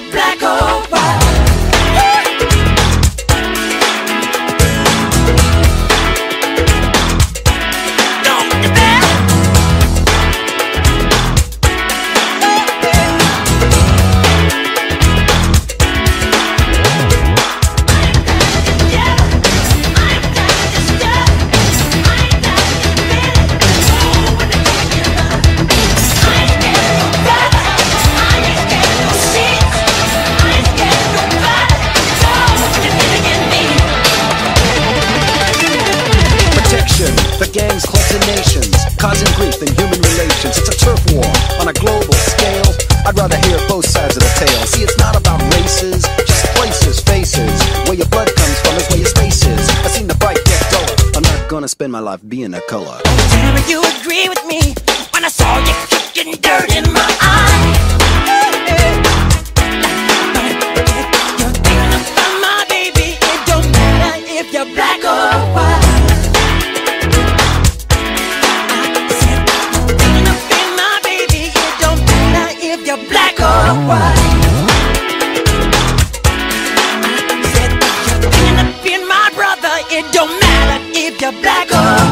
matter black nations, causing grief in human relations. It's a turf war on a global scale. I'd rather hear both sides of the tale. See, it's not about races, just places, faces. Where your blood comes from is where your space is. I've seen the fight get duller. I'm not gonna spend my life being a color. Tell you agree with me when I saw you kicking dirt in matter if you're black or